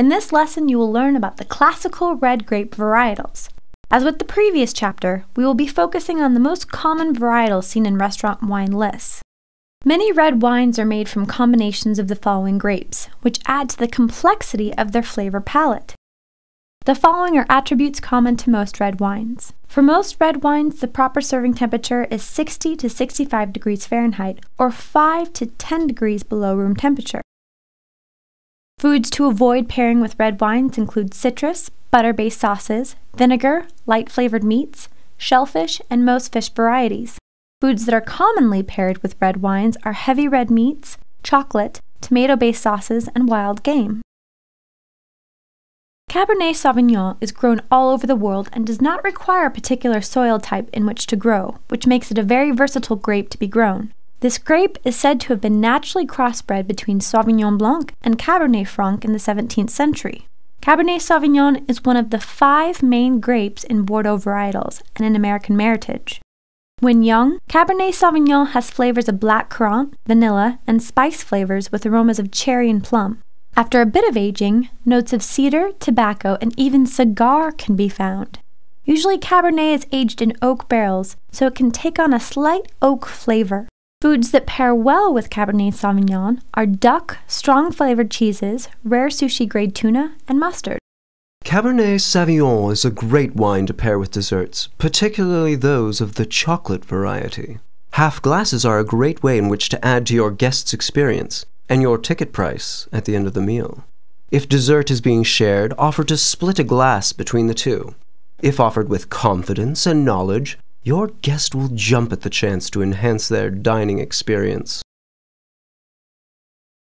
In this lesson, you will learn about the classical red grape varietals. As with the previous chapter, we will be focusing on the most common varietals seen in restaurant wine lists. Many red wines are made from combinations of the following grapes, which add to the complexity of their flavor palette. The following are attributes common to most red wines. For most red wines, the proper serving temperature is 60 to 65 degrees Fahrenheit, or 5 to 10 degrees below room temperature. Foods to avoid pairing with red wines include citrus, butter based sauces, vinegar, light flavored meats, shellfish, and most fish varieties. Foods that are commonly paired with red wines are heavy red meats, chocolate, tomato based sauces, and wild game. Cabernet Sauvignon is grown all over the world and does not require a particular soil type in which to grow, which makes it a very versatile grape to be grown. This grape is said to have been naturally crossbred between Sauvignon Blanc and Cabernet Franc in the 17th century. Cabernet Sauvignon is one of the five main grapes in Bordeaux varietals and in American Meritage. When young, Cabernet Sauvignon has flavors of black currant, vanilla, and spice flavors with aromas of cherry and plum. After a bit of aging, notes of cedar, tobacco, and even cigar can be found. Usually, Cabernet is aged in oak barrels, so it can take on a slight oak flavor. Foods that pair well with Cabernet Sauvignon are duck, strong flavored cheeses, rare sushi grade tuna, and mustard. Cabernet Sauvignon is a great wine to pair with desserts, particularly those of the chocolate variety. Half glasses are a great way in which to add to your guest's experience and your ticket price at the end of the meal. If dessert is being shared, offer to split a glass between the two. If offered with confidence and knowledge, your guest will jump at the chance to enhance their dining experience.